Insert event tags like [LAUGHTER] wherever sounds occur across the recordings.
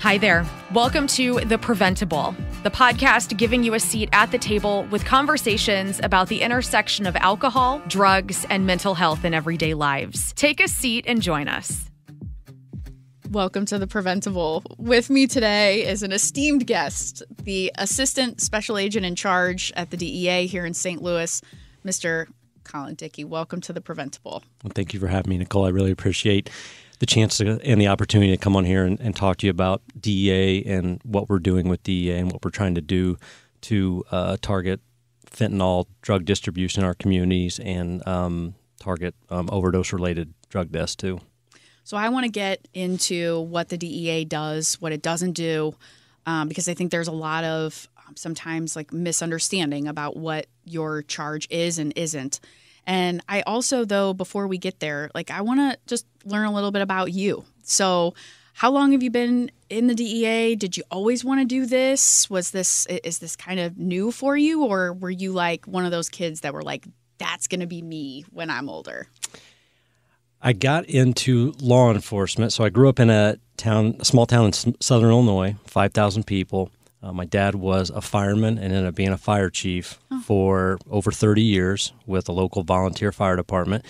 Hi there. Welcome to The Preventable, the podcast giving you a seat at the table with conversations about the intersection of alcohol, drugs, and mental health in everyday lives. Take a seat and join us. Welcome to The Preventable. With me today is an esteemed guest, the Assistant Special Agent in Charge at the DEA here in St. Louis, Mr. Colin Dickey. Welcome to The Preventable. Well, thank you for having me, Nicole. I really appreciate the chance to, and the opportunity to come on here and, and, talk to you about DEA and what we're doing with DEA and what we're trying to do to uh, target fentanyl drug distribution in our communities and um, target um, overdose related drug deaths too. So I want to get into what the DEA does, what it doesn't do, um, because I think there's a lot of um, sometimes like misunderstanding about what your charge is and isn't. And I also, though, before we get there, like I want to just learn a little bit about you. So, how long have you been in the DEA? Did you always want to do this? Was this is this kind of new for you, or were you like one of those kids that were like, "That's going to be me when I'm older"? I got into law enforcement. So I grew up in a town, a small town in southern Illinois, five thousand people. Uh, my dad was a fireman and ended up being a fire chief oh. for over 30 years with a local volunteer fire department.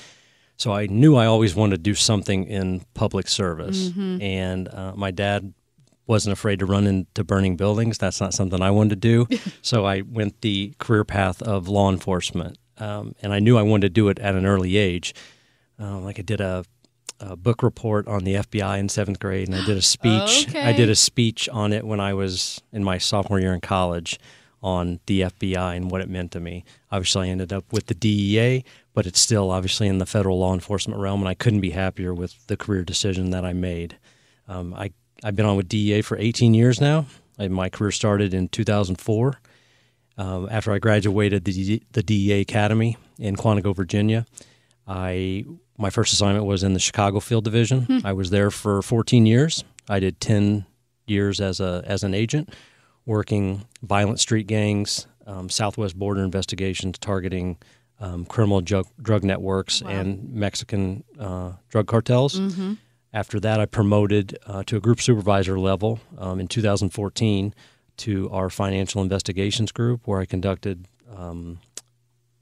So I knew I always wanted to do something in public service. Mm-hmm. And uh, my dad wasn't afraid to run into burning buildings. That's not something I wanted to do. [LAUGHS] so I went the career path of law enforcement. Um, and I knew I wanted to do it at an early age. Uh, like I did a a book report on the FBI in seventh grade, and I did a speech. okay. I did a speech on it when I was in my sophomore year in college on the FBI and what it meant to me. Obviously, I ended up with the DEA, but it's still obviously in the federal law enforcement realm, and I couldn't be happier with the career decision that I made. Um, I I've been on with DEA for 18 years now. I, my career started in 2004. Um, after I graduated the, the DEA Academy in Quantico, Virginia, I my first assignment was in the Chicago Field Division. Hmm. I was there for 14 years. I did 10 years as a as an agent, working violent street gangs, um, Southwest border investigations, targeting um, criminal drug, drug networks wow. and Mexican uh, drug cartels. Mm-hmm. After that, I promoted uh, to a group supervisor level um, in 2014 to our financial investigations group, where I conducted um,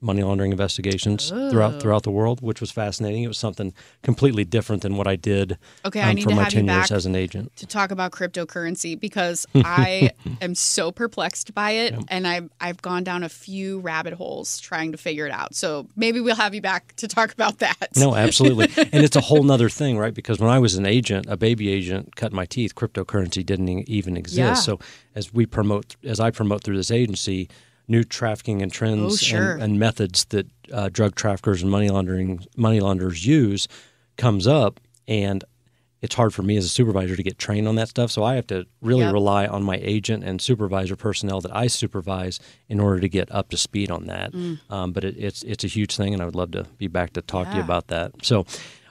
money laundering investigations oh. throughout throughout the world, which was fascinating. It was something completely different than what I did okay, um, I need for to my have ten you years as an agent. To talk about cryptocurrency because [LAUGHS] I am so perplexed by it, yep. and I've I've gone down a few rabbit holes trying to figure it out. So maybe we'll have you back to talk about that. No, absolutely, [LAUGHS] and it's a whole nother thing, right? Because when I was an agent, a baby agent, cut my teeth, cryptocurrency didn't even exist. Yeah. So as we promote, as I promote through this agency new trafficking and trends oh, sure. and, and, methods that uh, drug traffickers and money laundering money launderers use comes up, and it's hard for me as a supervisor to get trained on that stuff. So I have to really yep. rely on my agent and supervisor personnel that I supervise in order to get up to speed on that. Mm. Um, but it, it's it's a huge thing, and I would love to be back to talk yeah. to you about that. So.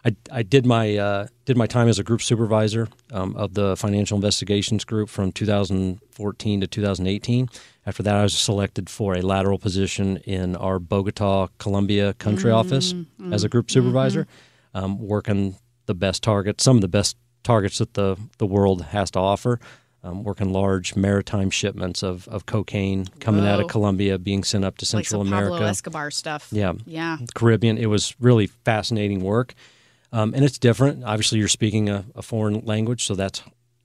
I, I did my uh, did my time as a group supervisor um, of the financial investigations group from 2014 to 2018. After that, I was selected for a lateral position in our Bogota, Colombia country mm-hmm. office as a group supervisor, mm-hmm. um, working the best targets, some of the best targets that the, the world has to offer. Um, working large maritime shipments of, of cocaine coming Whoa. out of Colombia, being sent up to Central like America. Pablo Escobar stuff. Yeah, yeah. Caribbean. It was really fascinating work, um, and it's different. Obviously, you're speaking a, a foreign language, so that's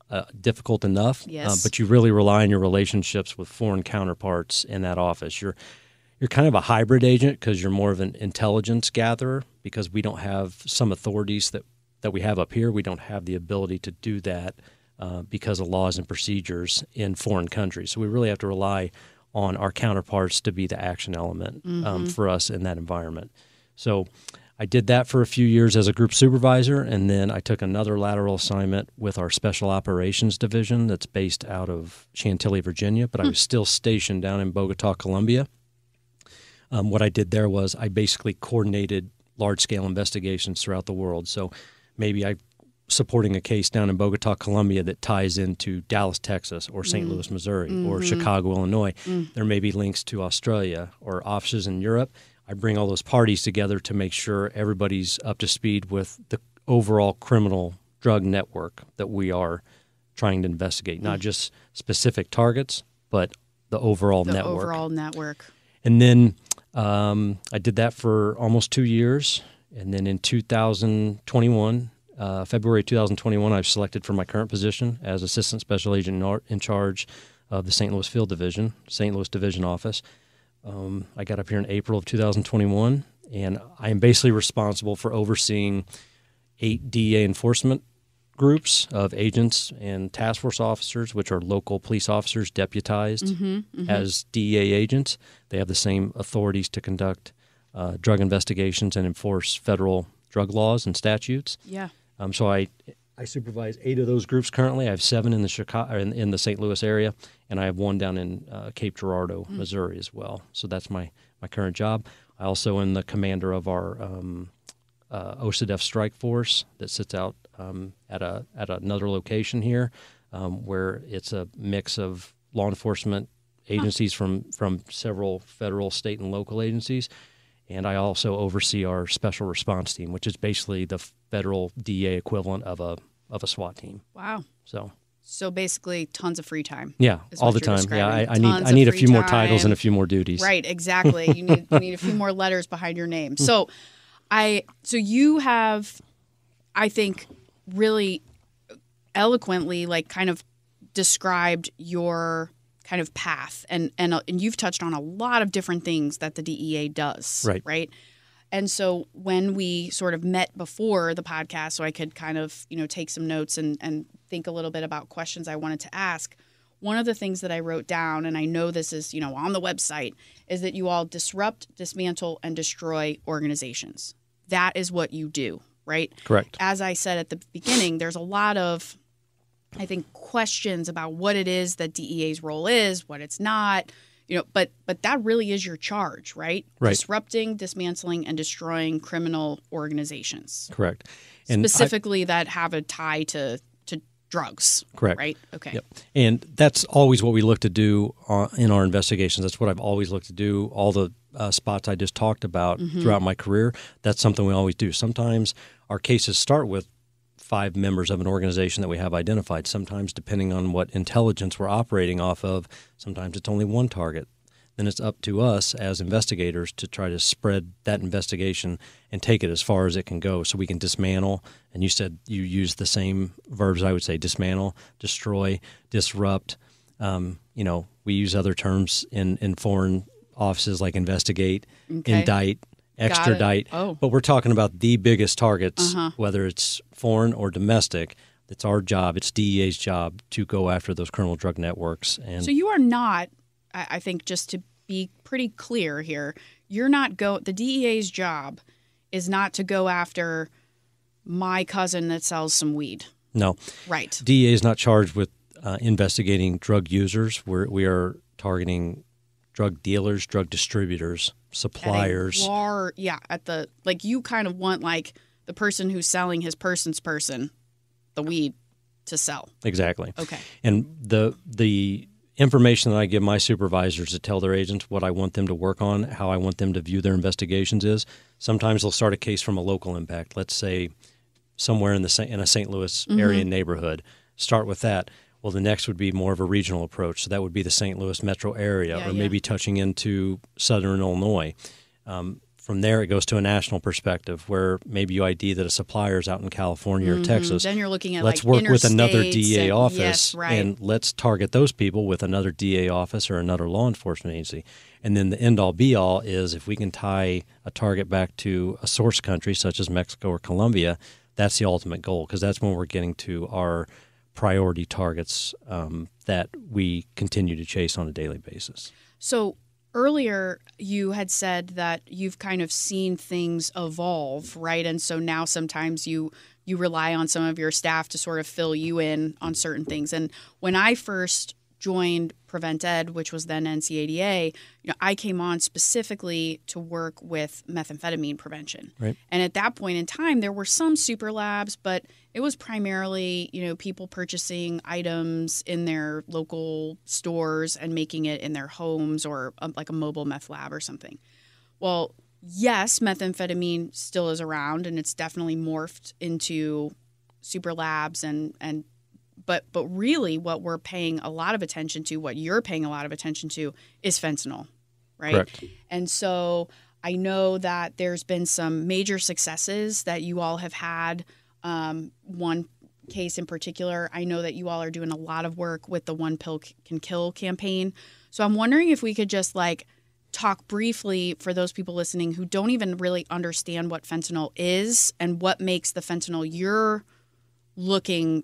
uh, difficult enough. Yes. Uh, but you really rely on your relationships with foreign counterparts in that office. You're you're kind of a hybrid agent because you're more of an intelligence gatherer because we don't have some authorities that that we have up here. We don't have the ability to do that uh, because of laws and procedures in foreign countries. So we really have to rely on our counterparts to be the action element um, mm-hmm. for us in that environment. So I did that for a few years as a group supervisor, and then I took another lateral assignment with our Special Operations Division that's based out of Chantilly, Virginia, but I was still stationed down in Bogota, Colombia. Um, what I did there was I basically coordinated large scale investigations throughout the world. So maybe I supporting a case down in Bogota, Colombia that ties into Dallas, Texas, or St. Mm. Louis, Missouri, Mm-hmm. or Chicago, Illinois. Mm. There may be links to Australia or offices in Europe. I bring all those parties together to make sure everybody's up to speed with the overall criminal drug network that we are trying to investigate, not just specific targets, but the overall the network. overall network. And then um, I did that for almost two years. And then in 2021, uh, February 2021, I was selected for my current position as Assistant Special Agent in charge of the St. Louis Field Division, St. Louis Division Office. Um, I got up here in April of 2021, and I am basically responsible for overseeing eight DEA enforcement groups of agents and task force officers, which are local police officers deputized as DEA agents. They have the same authorities to conduct uh, drug investigations and enforce federal drug laws and statutes. Yeah. Um, so I I supervise eight of those groups currently. I have seven in the Chicago in, in the St. Louis area, and I have one down in uh, Cape Girardeau, Missouri, as well. So that's my my current job. I also am the commander of our um, uh, OCDETF strike force that sits out um, at a at another location here, um, where it's a mix of law enforcement agencies from from several federal, state, and local agencies. And I also oversee our special response team, which is basically the federal DA equivalent of a of a SWAT team. Wow. So So basically, tons of free time. yeah, all the time. Yeah, I. I need I need a few more titles and a few more duties. Right, exactly. You need you need a few more letters behind your name. So, I so you have, I think, really eloquently, like, kind of described your kind of path, and and uh, and you've touched on a lot of different things that the DEA does. Right. Right. And so when we sort of met before the podcast, so I could kind of you know take some notes and and think a little bit about questions I wanted to ask one of the things that I wrote down, and I know this is, you know, on the website, is that you all disrupt, dismantle, and destroy organizations. That is what you do, right? Correct. As I said at the beginning, there's a lot of, I think, questions about what it is that DEA's role is, what it's not, you know, but but that really is your charge, right? Right. Disrupting, dismantling, and destroying criminal organizations, Correct. And I- specifically that have a tie to to drugs. Correct. Right. Okay. Yep. And that's always what we look to do uh, in our investigations. That's what I've always looked to do. All the uh, spots I just talked about throughout my career, that's something we always do. Sometimes our cases start with five members of an organization that we have identified. Sometimes, depending on what intelligence we're operating off of, sometimes it's only one target. Then it's up to us as investigators to try to spread that investigation and take it as far as it can go so we can dismantle. And you said you use the same verbs I would say dismantle, destroy, disrupt. Um, you know, we use other terms in, in foreign offices like investigate, Okay. indict, extradite. Oh. But we're talking about the biggest targets, Uh-huh. whether it's foreign or domestic. It's our job, it's DEA's job to go after those criminal drug networks. And So you are not, I think, just to be pretty clear here, you're not go. The DEA's job is not to go after my cousin that sells some weed. no, Right. DEA is not charged with uh, investigating drug users. We're, we are targeting drug dealers, drug distributors, suppliers. lar- yeah, at the like you kind of want like the person who's selling his person's person the weed to sell. Exactly. Okay. And the the information that I give my supervisors to tell their agents what I want them to work on, how I want them to view their investigations is sometimes they'll start a case from a local impact. Let's say somewhere in the in a St. Louis Mm-hmm. area neighborhood. Start with that. Well, the next would be more of a regional approach. So that would be the St. Louis metro area, Yeah, or yeah. maybe touching into southern Illinois. Um, from there, it goes to a national perspective, where maybe you ID that a supplier is out in California or Texas. Mm-hmm. Then you're looking at let's like work with another DA and- office yes, right. and let's target those people with another DA office or another law enforcement agency. And then the end all be all is if we can tie a target back to a source country such as Mexico or Colombia, that's the ultimate goal because that's when we're getting to our priority targets um, that we continue to chase on a daily basis. So earlier you had said that you've kind of seen things evolve, right? And so now sometimes you you rely on some of your staff to sort of fill you in on certain things. And when I first joined Prevent Ed, which was then NCADA, you know, I came on specifically to work with methamphetamine prevention. Right. And at that point in time, there were some super labs, but it was primarily, you know, people purchasing items in their local stores and making it in their homes or um, like a mobile meth lab or something. Well, yes, methamphetamine still is around and it's definitely morphed into super labs and and but but really, what we're paying a lot of attention to, what you're paying a lot of attention to, is fentanyl, right? Correct. And so I know that there's been some major successes that you all have had. Um, one case in particular, I know that you all are doing a lot of work with the One Pill Can Kill campaign. So I'm wondering if we could just like talk briefly for those people listening who don't even really understand what fentanyl is and what makes the fentanyl you're looking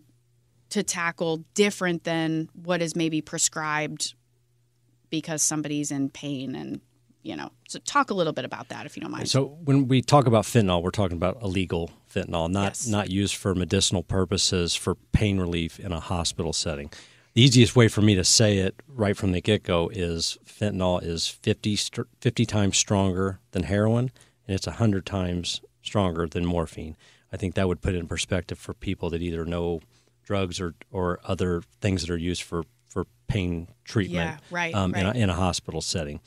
to tackle different than what is maybe prescribed because somebody's in pain and you know so talk a little bit about that if you don't mind So when we talk about fentanyl, we're talking about illegal fentanyl, not Yes. not used for medicinal purposes for pain relief in a hospital setting. The easiest way for me to say it right from the get go is fentanyl is 50, 50 times stronger than heroin, and it's 100 times stronger than morphine. I think that would put it in perspective for people that either know drugs or, or other things that are used for, for pain treatment Yeah, right, um, In, a, in a hospital setting.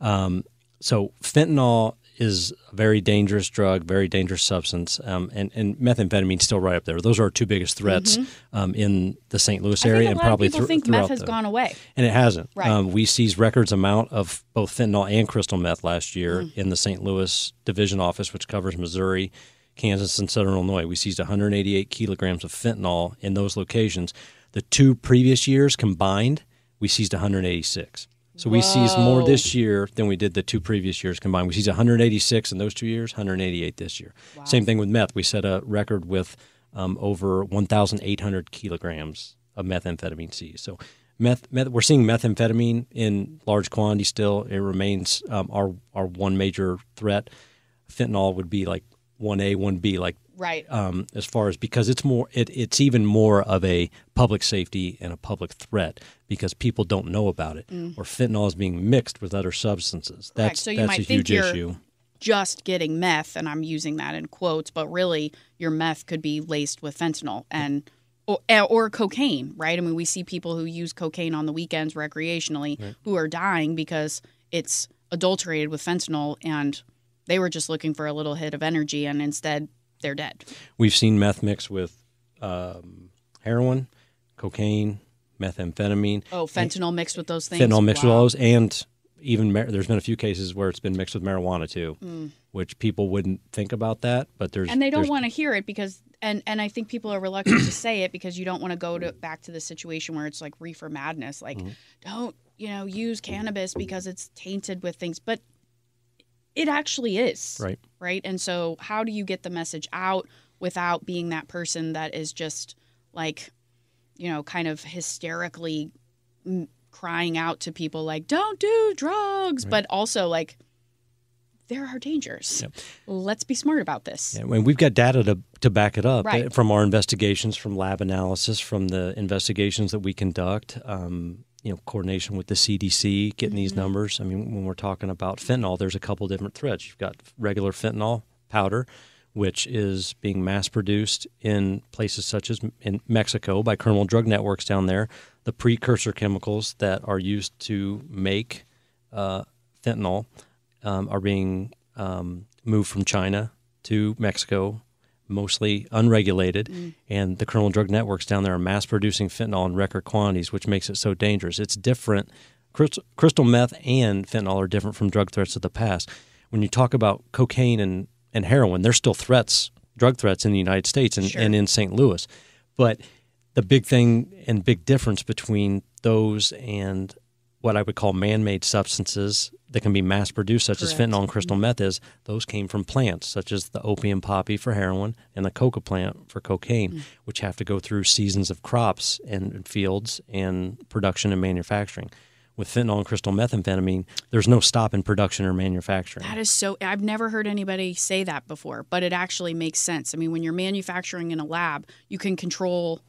Um, so fentanyl is a very dangerous drug, very dangerous substance, um, and, and methamphetamine still right up there. Those are our two biggest threats um, in the St. Louis Mm-hmm. Area, and probably people think throughout meth has the- gone away and it hasn't. Right. Um, we seized records amount of both fentanyl and crystal meth last year Mm. in the St. Louis Division Office, which covers Missouri, Kansas, and Southern Illinois. We seized 188 kilograms of fentanyl in those locations. The two previous years combined, we seized 186. So we seized more this year than we did the two previous years combined. We seized 186 in those two years, 188 this year. Same thing with meth. We set a record with um, over 1,800 kilograms of methamphetamine seized. So meth, meth, we're seeing methamphetamine in large quantity still. It remains um, our our one major threat. Fentanyl would be like one A, one B, like right. um, as far as because it's more it, it's even more of a public safety and a public threat because people don't know about it or fentanyl is being mixed with other substances. That's so you that's might a think huge you're issue. just getting meth and i'm using that in quotes but really your meth could be laced with fentanyl and or, or cocaine right? I mean we see people who use cocaine on the weekends recreationally who are dying because it's adulterated with fentanyl and they were just looking for a little hit of energy and instead they're dead We've seen meth mixed with um, heroin, cocaine, methamphetamine, oh fentanyl mixed with those things fentanyl mixed with Wow. all those, and even mar- there's been a few cases where it's been mixed with marijuana too, which people wouldn't think about that, but there's Mm. and they don't want to hear it because and and I think people are reluctant to say it because you don't want to go to back to the situation where it's like reefer madness like Mm-hmm. don't you know use cannabis because it's tainted with things but it actually is right. right and so how do you get the message out without being that person that is just like you know kind of hysterically crying out to people like don't do drugs but also like there are dangers Yep. let's be smart about this Yeah, and we've got data to, to back it up Right. uh, from our investigations, from lab analysis, from the investigations that we conduct. Um, you know, coordination with the CDC, getting these Mm-hmm. numbers. I mean, when we're talking about fentanyl, there's a couple different threats. You've got regular fentanyl powder, which is being mass produced in places such as in Mexico by criminal drug networks down there. The precursor chemicals that are used to make uh, fentanyl um, are being um, moved from China to Mexico, mostly unregulated, mm. and the criminal drug networks down there are mass producing fentanyl in record quantities, which makes it so dangerous. It's different. Crystal, crystal meth and fentanyl are different from drug threats of the past. When you talk about cocaine and, and heroin, they're still threats, drug threats in the United States and, Sure. and in St. Louis. But the big thing and big difference between those and what I would call man-made substances that can be mass-produced, such as fentanyl and crystal mm-hmm. meth, is those came from plants, such as the opium poppy for heroin and the coca plant for cocaine, mm. which have to go through seasons of crops and fields and production and manufacturing. With fentanyl and crystal methamphetamine, there's no stop in production or manufacturing. That is so. I've never heard anybody say that before, but it actually makes sense. I mean, when you're manufacturing in a lab, you can control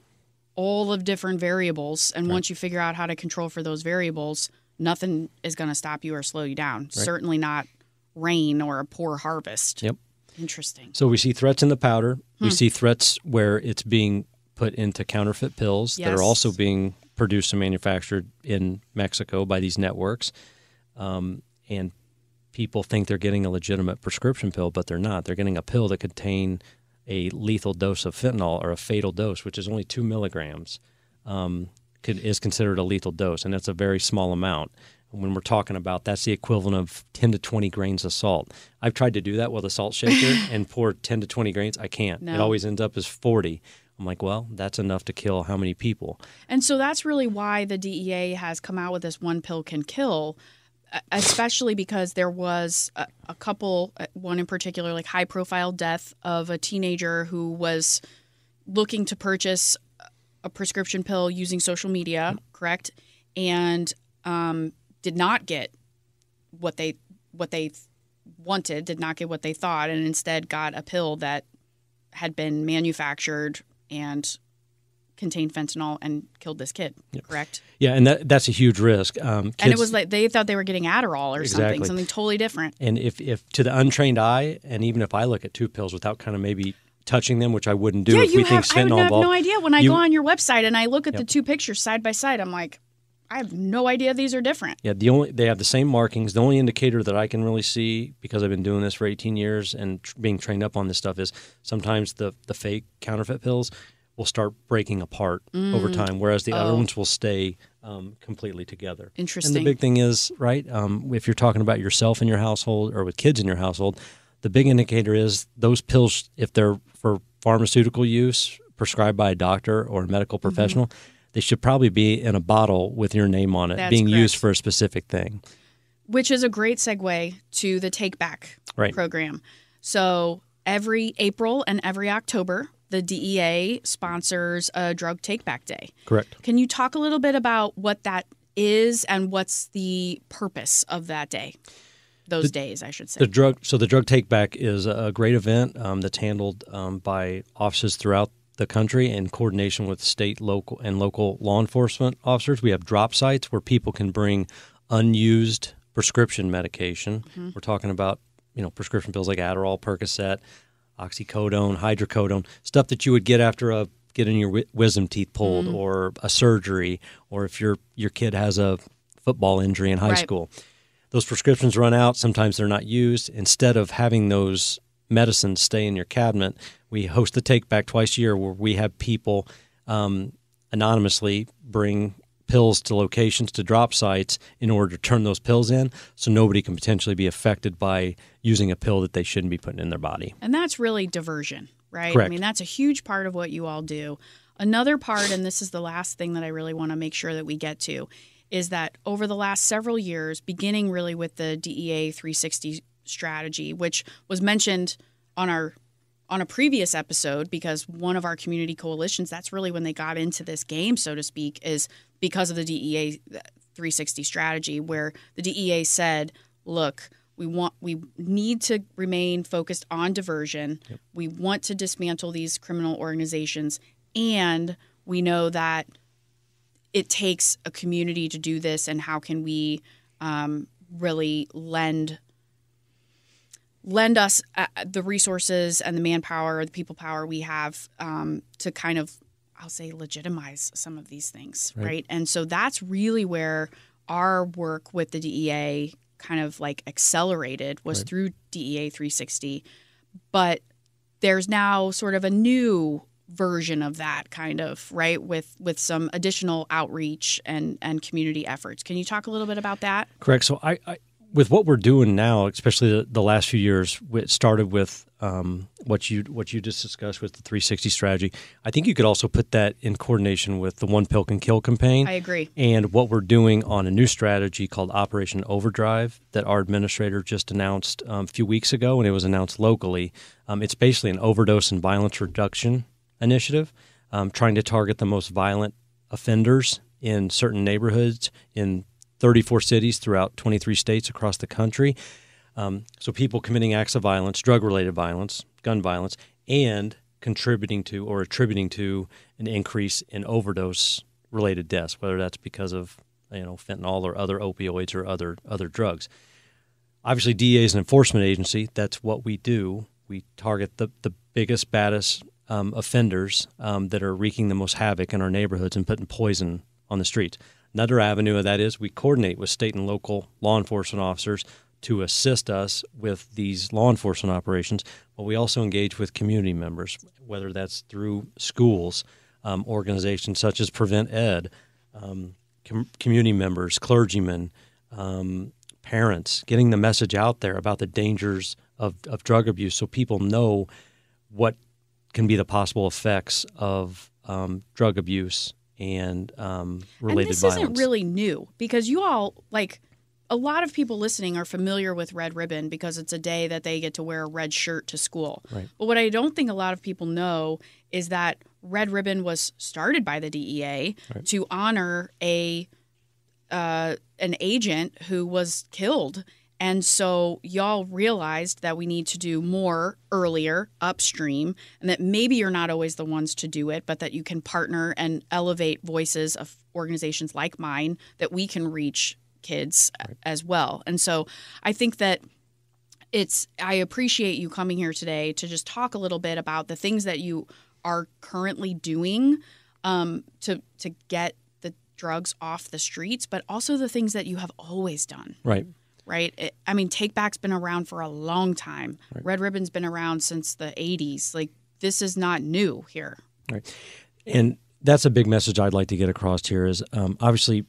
all of different variables, and once you figure out how to control for those variables, nothing is going to stop you or slow you down. Certainly not rain or a poor harvest. Yep. Interesting. So we see threats in the powder. Hmm. We see threats where it's being put into counterfeit pills that are also being produced and manufactured in Mexico by these networks. Um, and people think they're getting a legitimate prescription pill, but they're not. They're getting a pill that contain a lethal dose of fentanyl or a fatal dose, which is only two milligrams um, could, is considered a lethal dose, and that's a very small amount. When we're talking about that's the equivalent of 10 to 20 grains of salt. I've tried to do that with a salt shaker [LAUGHS] and pour 10 to 20 grains. I can't. It always ends up as 40. I'm like, well, that's enough to kill how many people? And so that's really why the DEA has come out with this one pill can kill, especially because there was a, a couple, uh, one in particular, like high profile death of a teenager who was looking to purchase a prescription pill using social media, correct? And um, did not get what they what they wanted, did not get what they thought, and instead got a pill that had been manufactured and contained fentanyl and killed this kid. Correct. Yeah, and that that's a huge risk. Um, and it was like they thought they were getting Adderall or something, Exactly. something totally different. And if, if to the untrained eye, and even if I look at two pills without kind of maybe touching them, which I wouldn't do yeah, if you we have. think I would have involved. no idea when I you- go on your website and I look at the two pictures side by side. I'm like, I have no idea these are different. Yeah, the only they have the same markings. The only indicator that I can really see because I've been doing this for 18 years and tr- being trained up on this stuff is sometimes the the fake counterfeit pills will start breaking apart over time, whereas the other Oh. ones will stay um, completely together. Interesting. And the big thing is, right, um, if you're talking about yourself in your household or with kids in your household, the big indicator is those pills, if they're for pharmaceutical use, prescribed by a doctor or a medical Mm-hmm. professional, they should probably be in a bottle with your name on it, That's being used for a specific thing. which is a great segue to the Take Back Right. program. So every April and every October, the DEA sponsors a drug take back day. Correct. Can you talk a little bit about what that is and what's the purpose of that day? Those days, I should say. The drug, so the drug take back is a great event um, that's handled um, by offices throughout the country in coordination with state, local, and local law enforcement officers. We have drop sites where people can bring unused prescription medication. We're talking about you know prescription pills like Adderall, Percocet, oxycodone, hydrocodone, stuff that you would get after a getting your wisdom teeth pulled or a surgery, or if your your kid has a football injury in high Right. school those prescriptions run out. Sometimes they're not used. Instead of having those medicines stay in your cabinet, we host the take back twice a year where we have people um, anonymously bring pills to locations to drop sites in order to turn those pills in so nobody can potentially be affected by using a pill that they shouldn't be putting in their body. And that's really diversion, right? I mean, that's a huge part of what you all do. Another part, and this is the last thing that I really want to make sure that we get to, is that over the last several years, beginning really with the DEA 360 strategy, which was mentioned on our on a previous episode because one of our community coalitions that's really when they got into this game so to speak is because of the DEA 360 strategy where the DEA said look we want we need to remain focused on diversion. We want to dismantle these criminal organizations and we know that it takes a community to do this and how can we um, really lend lend us uh, the resources and the manpower, the people power we have um, to kind of, I'll say, legitimize some of these things, right. And so that's really where our work with the DEA kind of like accelerated was through DEA 360. But there's now sort of a new version of that kind of right with with some additional outreach and and community efforts can you talk a little bit about that Correct. So I, I with what we're doing now, especially the, the last few years, it started with um, what you what you just discussed with the 360 strategy. I think you could also put that in coordination with the One Pill Can Kill campaign. i agree And what we're doing on a new strategy called Operation Overdrive that our administrator just announced um, a few weeks ago, and it was announced locally. Um, it's basically an overdose and violence reduction initiative, um, trying to target the most violent offenders in certain neighborhoods in 34 cities throughout 23 states across the country. Um, so people committing acts of violence, drug-related violence, gun violence, and contributing to or attributing to an increase in overdose-related deaths, whether that's because of you know fentanyl or other opioids or other other drugs. Obviously, DEA is an enforcement agency. That's what we do. We target the the biggest, baddest um, offenders um, that are wreaking the most havoc in our neighborhoods and putting poison on the streets. Another avenue of that is we coordinate with state and local law enforcement officers to assist us with these law enforcement operations, but we also engage with community members, whether that's through schools, um, organizations such as Prevent Ed, um, com- community members, clergymen, um, parents, getting the message out there about the dangers of, of drug abuse so people know what can be the possible effects of um, drug abuse and um, related and this violence. isn't really new because you all like a lot of people listening are familiar with red ribbon because it's a day that they get to wear a red shirt to school. Right. But what I don't think a lot of people know is that red ribbon was started by the DEA Right. to honor a uh, an agent who was killed. And so y'all realized that we need to do more earlier upstream and that maybe you're not always the ones to do it, but that you can partner and elevate voices of organizations like mine that we can reach kids as well. And so I think that it's I appreciate you coming here today to just talk a little bit about the things that you are currently doing um, to to get the drugs off the streets, but also the things that you have always done. right. Right? It, I mean, Take Back's been around for a long time. Red Ribbon's been around since the '80s. Like this is not new here. Right. And that's a big message I'd like to get across here is um, obviously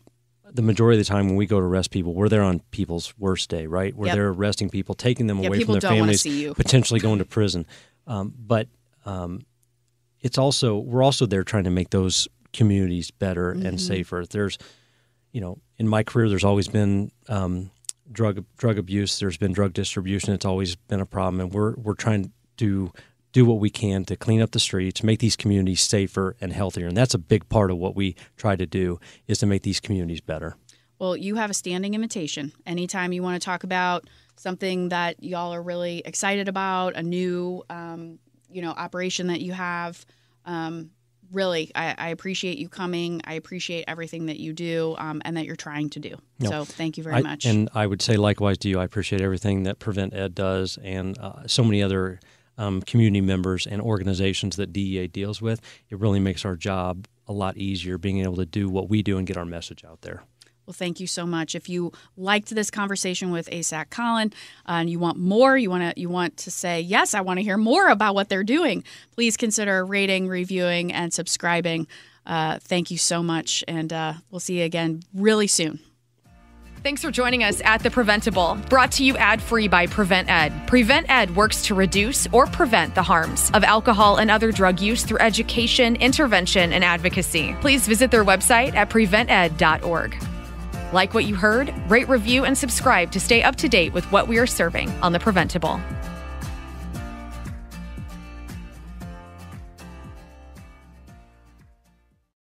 the majority of the time when we go to arrest people, we're there on people's worst day, right? We're Yep. there arresting people, taking them Yeah, away from their families, see you. potentially [LAUGHS] going to prison. Um, but um, it's also we're also there trying to make those communities better Mm-hmm. and safer. There's, you know, in my career, there's always been um, drug drug abuse. There's been drug distribution. It's always been a problem, and we're we're trying to do what we can to clean up the streets, make these communities safer and healthier. And that's a big part of what we try to do is to make these communities better. Well, you have a standing invitation. Anytime you want to talk about something that y'all are really excited about, a new, um, you know, operation that you have, um, really, I, I appreciate you coming. I appreciate everything that you do um, and that you're trying to do. No. So thank you very I- much. And I would say likewise to you. I appreciate everything that Prevent Ed does and uh, so many other um, community members and organizations that DEA deals with. It really makes our job a lot easier being able to do what we do and get our message out there. Well, thank you so much. If you liked this conversation with ASAC Colin uh, and you want more, you want to you want to say yes, I want to hear more about what they're doing. Please consider rating, reviewing, and subscribing. Uh, thank you so much, and uh, we'll see you again really soon. Thanks for joining us at The Preventable, brought to you ad free by Prevent Ed. Prevent Ed works to reduce or prevent the harms of alcohol and other drug use through education, intervention, and advocacy. Please visit their website at prevented.org. Like what you heard? Rate, review, and subscribe to stay up to date with what we are serving on The Preventable.